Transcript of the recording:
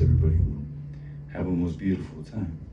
Everybody. Have a most beautiful time.